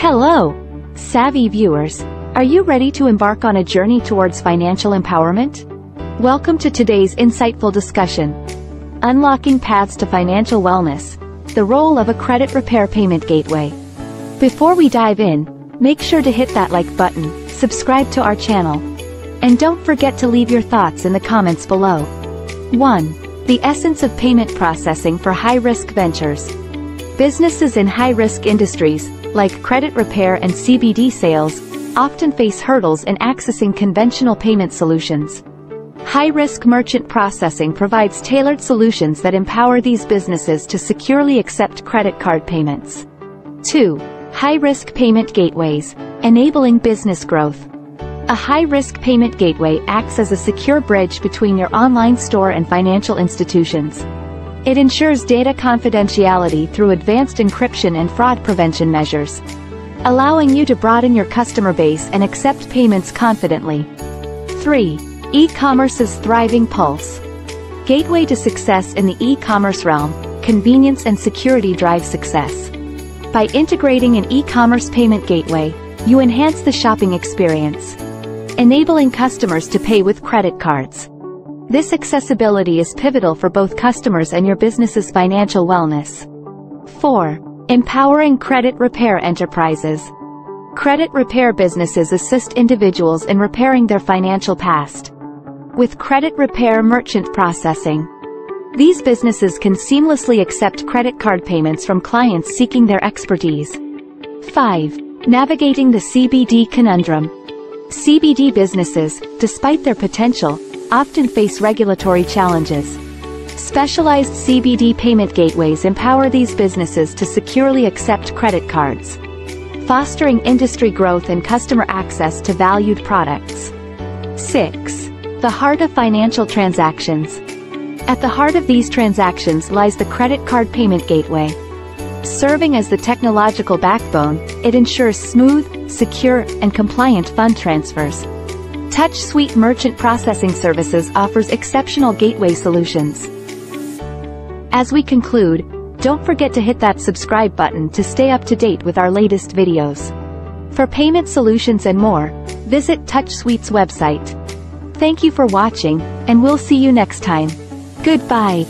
Hello, savvy viewers. Are you ready to embark on a journey towards financial empowerment? Welcome to today's insightful discussion. Unlocking paths to financial wellness. The role of a credit repair payment gateway. Before we dive in, make sure to hit that like button, subscribe to our channel, and don't forget to leave your thoughts in the comments below. 1. The essence of payment processing for high-risk ventures. Businesses in high-risk industries, like credit repair and CBD sales, often face hurdles in accessing conventional payment solutions. High-risk merchant processing provides tailored solutions that empower these businesses to securely accept credit card payments. 2. High-risk payment gateways, enabling business growth. A high-risk payment gateway acts as a secure bridge between your online store and financial institutions. It ensures data confidentiality through advanced encryption and fraud prevention measures, allowing you to broaden your customer base and accept payments confidently. 3. E-commerce's thriving pulse. Gateway to success in the e-commerce realm, convenience and security drive success. By integrating an e-commerce payment gateway, you enhance the shopping experience, enabling customers to pay with credit cards. This accessibility is pivotal for both customers and your business's financial wellness. 4. Empowering credit repair enterprises. Credit repair businesses assist individuals in repairing their financial past. With credit repair merchant processing, these businesses can seamlessly accept credit card payments from clients seeking their expertise. 5. Navigating the CBD conundrum. CBD businesses, despite their potential, often face regulatory challenges. Specialized CBD payment gateways empower these businesses to securely accept credit cards, fostering industry growth and customer access to valued products. 6. The heart of financial transactions. At the heart of these transactions lies the credit card payment gateway. Serving as the technological backbone, it ensures smooth, secure, and compliant fund transfers, TouchSuite Merchant Processing Services offers exceptional gateway solutions. As we conclude, don't forget to hit that subscribe button to stay up to date with our latest videos. For payment solutions and more, visit TouchSuite's website. Thank you for watching, and we'll see you next time. Goodbye.